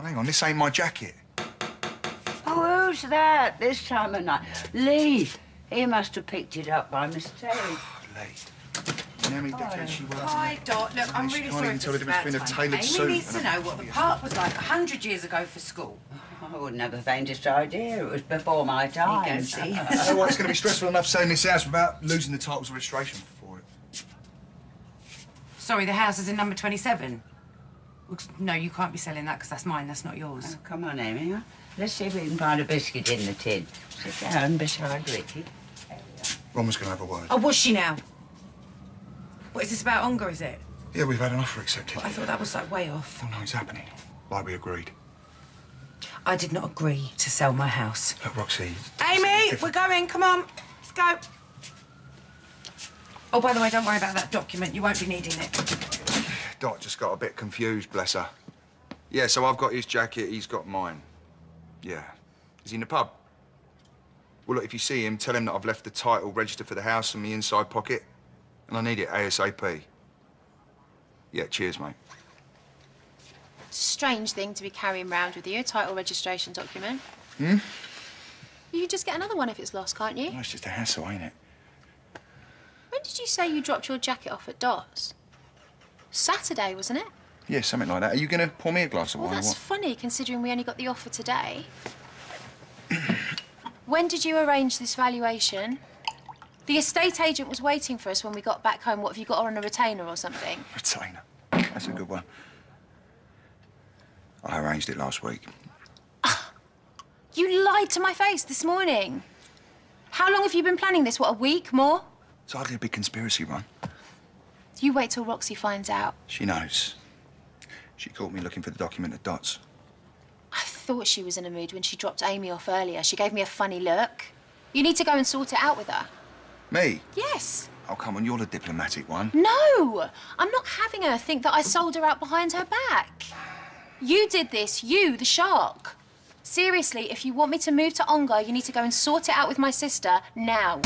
Well, hang on, this ain't my jacket. Oh, who's that this time of night? Lee. He must have picked it up by mistake. Lee. You know how many oh, decades she worked Hi, Dot. Look, I'm She really can't sorry even for tell the this difference bad between a timing. tailored Amy suit needs to know what the park was like a hundred years ago for school. I wouldn't have the faintest idea. It was before my time. There you go, see? You know what? It's going to be stressful enough selling this house without losing the titles of registration for it. Sorry, the house is in number 27. Looks- No, you can't be selling that because that's mine. That's not yours. Oh, come on, Amy. Let's see if we can find a biscuit in the tin. Sit down beside Ricky. Ron was going to have a word. Oh, was she now? What is this about Ongar? Is it? Yeah, we've had an offer accepted. I thought that was like way off. Oh, no, it's happening. Like we agreed. I did not agree to sell my house. Look, Roxy. Amy, we're going. Come on, let's go. Oh, by the way, don't worry about that document. You won't be needing it. Dot just got a bit confused, bless her. Yeah, so I've got his jacket, he's got mine. Yeah. Is he in the pub? Well, look, if you see him, tell him that I've left the title register for the house in my inside pocket, and I need it ASAP. Yeah, cheers, mate. It's a strange thing to be carrying around with you, a title registration document. Hmm? You could just get another one if it's lost, can't you? Well, it's just a hassle, ain't it? When did you say you dropped your jacket off at Dot's? Saturday, wasn't it? Yeah, something like that. Are you going to pour me a glass of Well, wine or that's funny considering we only got the offer today. when did you arrange this valuation? The estate agent was waiting for us when we got back home. What have you got on a retainer or something? Retainer. That's a good one. I arranged it last week. You lied to my face this morning. How long have you been planning this? What, a week more? It's hardly a big conspiracy, Ron. You wait till Roxy finds out. She knows. She caught me looking for the document at Dots. I thought she was in a mood when she dropped Amy off earlier. She gave me a funny look. You need to go and sort it out with her. Me? Yes. Oh, come on, you're the diplomatic one. No! I'm not having her think that I sold her out behind her back. You did this, you, the shark. Seriously, if you want me to move to Ongar, you need to go and sort it out with my sister now.